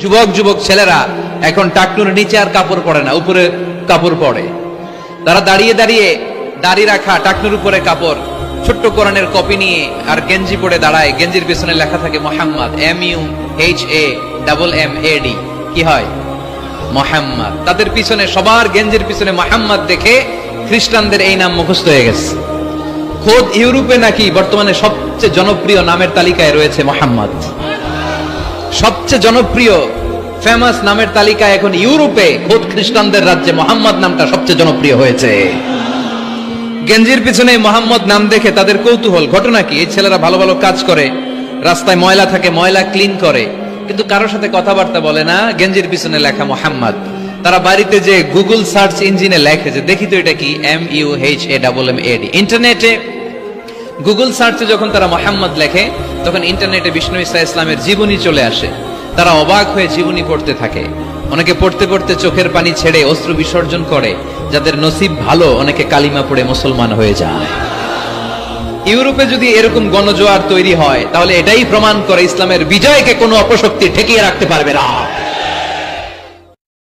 যুবক যুবক ছেলেরা এখন টাকনুর নিচে আর কাপড় পরে না, উপরে কাপড় পরে। তারা দাঁড়িয়ে দাঁড়িয়ে দাড়ি রাখা টাকনুর উপরে কাপড়, ছোট্ট কোরআনের কপি নিয়ে আর গেঞ্জি পরে দাঁড়ায়। গেঞ্জির পিছনে লেখা থাকে Mohammad M U H A double M A D কি হয়? মোহাম্মদ। তাদের পিছনে, সবার গেঞ্জির পিছনে মোহাম্মদ দেখে খ্রিস্টানদের এই নাম মুখস্থ হয়ে গেছে। খোদ ইউরোপে নাকি বর্তমানে সবচেয়ে জনপ্রিয় নামের তালিকায় রয়েছে মোহাম্মদ। সবচেয়ে জনপ্রিয় ফেমাস নামের তালিকায় এখন ইউরোপে খোদ খ্রিস্টানদের রাজ্যে মোহাম্মদ নামটা সবচেয়ে জনপ্রিয় হয়েছে। গেঞ্জির পিছনে মোহাম্মদ নাম দেখে তাদের কৌতূহল। ঘটনা কি? এই ছেলেরা ভালো ভালো কাজ করে, রাস্তায় ময়লা থাকে, ময়লা ক্লিন করে। কিন্তু কারোর সাথে কথাবার্তা বলে না, গেঞ্জির পিছনে লেখা মোহাম্মদ। তারা বাড়িতে যে গুগল সার্চ ইঞ্জিনে লেখে যে, দেখি তো এটা কি? M U H A double M A D ইন্টারনেটে গুগল সার্চে যখন তারা মোহাম্মদ লেখে, তখন ইন্টারনেটে বিষ্ণু ইসা ইসলামের জীবনী চলে আসে। তারা অবাক হয়ে জীবনী পড়তে থাকে। অনেকে পড়তে পড়তে চোখের পানি ছেড়ে অস্ত্র বিসর্জন করে, যাদের নসিব ভালো, অনেকে কালিমা পড়ে মুসলমান হয়ে যায়। ইউরোপে যদি এরকম গণজোয়ার তৈরি হয়, তাহলে এটাই প্রমাণ করে ইসলামের বিজয়কে কোনো অপশক্তি ঠেকিয়ে রাখতে পারবে না।